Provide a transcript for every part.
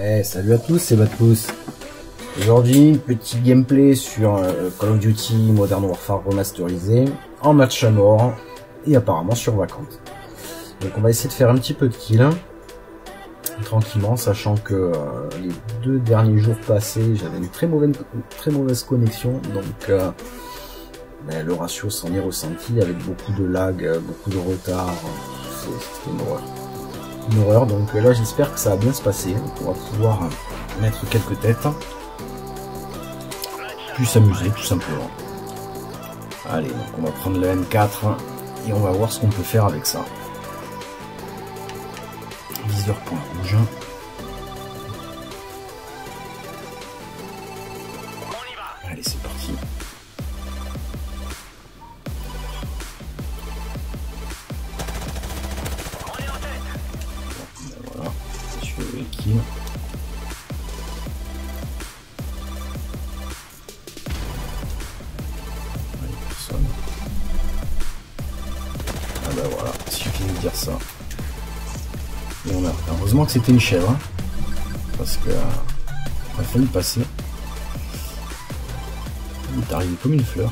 Eh, salut à tous, c'est Batpous. Aujourd'hui, petit gameplay sur euh, Call of Duty Modern Warfare remasterisé, en match à mort, et apparemment sur vacante. Donc on va essayer de faire un petit peu de kill, tranquillement, sachant que euh, les deux derniers jours passés, j'avais une très mauvaise, très mauvaise connexion, donc euh, le ratio s'en est ressenti avec beaucoup de lag, euh, beaucoup de retard, c'était une horreur. Une horreur, donc là j'espère que ça va bien se passer, on va pouvoir mettre quelques têtes, puis s'amuser tout simplement. Allez, donc on va prendre le M4 et on va voir ce qu'on peut faire avec ça. Viseur point rouge. Ah bah voilà, il suffit de dire ça. Et on a... Heureusement que c'était une chèvre. hein, parce que euh, on a failli passer. Il est arrivé comme une fleur.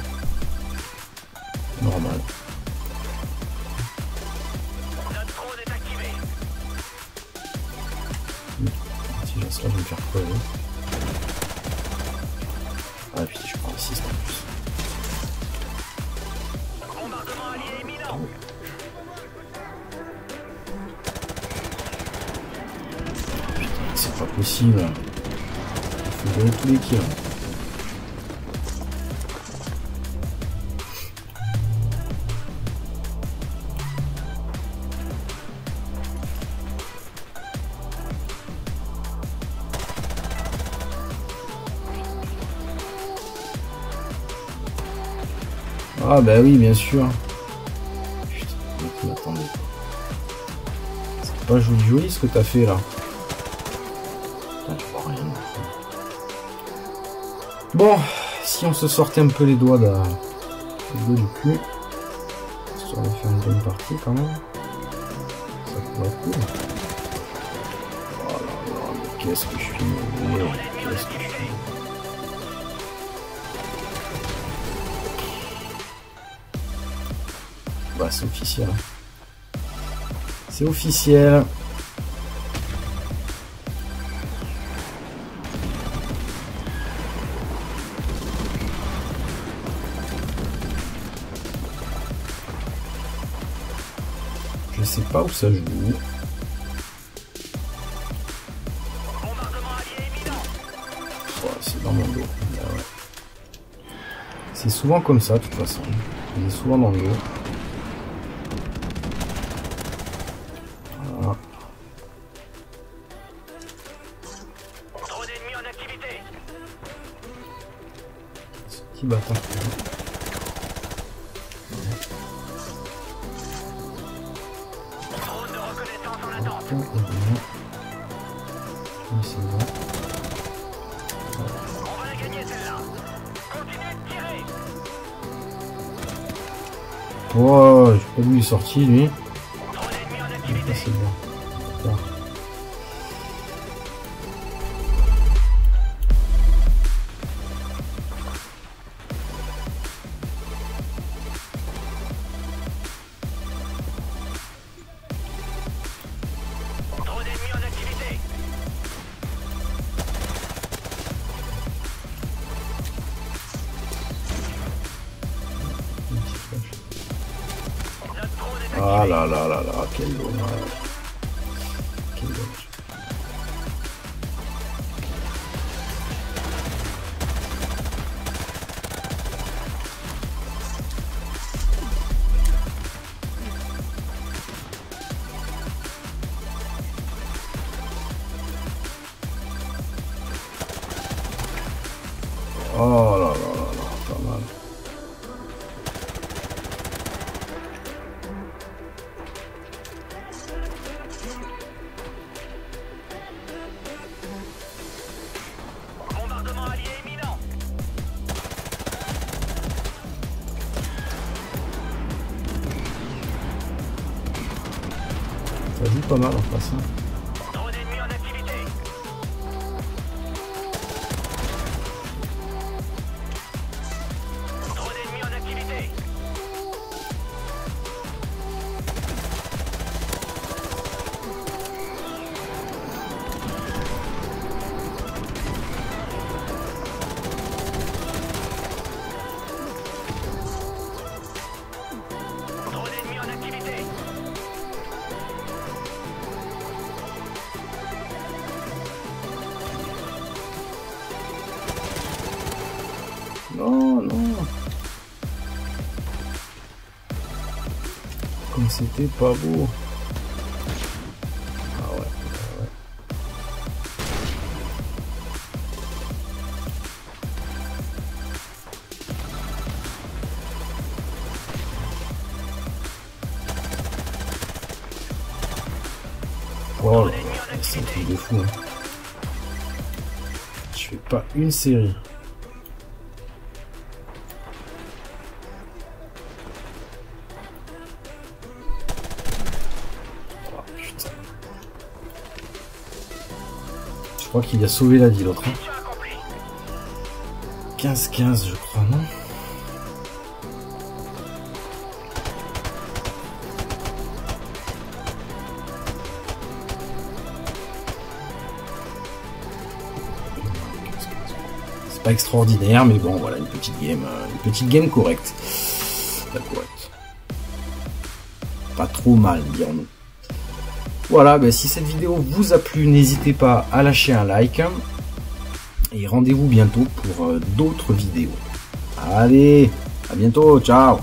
Normal. Je vais me faire crever. Ah putain, je prends assist en plus. Putain, c'est pas possible. Il faut donner tous Ah bah oui, bien sûr. Putain, attendez. C'est pas joli joli ce que t'as fait là. Putain, je vois rien. Bon, si on se sortait un peu les doigts, de... les doigts du cul, histoire de faire une bonne partie quand même, ça pourrait être cool. Oh là là, mais qu'est-ce que je suis qu'est-ce que je suis Bah, c'est officiel. C'est officiel. Je sais pas où ça joue. Oh, c'est dans mon dos. Ah. C'est souvent comme ça, de toute façon. Il est souvent dans le dos. Et bien. Oui, c'est bon. On va la gagner celle-là. Continuez de tirer. Oh, j'ai pas vu, il est sorti lui. Ah, c'est bon. Ah là là là là, quel dommage. Quel dommage. Oh là là joue pas mal en Non, non. Comme c'était pas beau. Ah ouais, ouais, ouais. Oh c'est de fou. Hein. Je fais pas une série. Crois qu'il a sauvé la vie l'autre. hein. Mission accomplie. 15-15 je crois, non C'est pas extraordinaire, mais bon, voilà, une petite game, euh, une petite game correcte. Pas correcte. Pas trop mal, dirons-nous. Voilà, ben, si cette vidéo vous a plu, n'hésitez pas à lâcher un like. Et rendez-vous bientôt pour euh, d'autres vidéos. Allez, à bientôt, ciao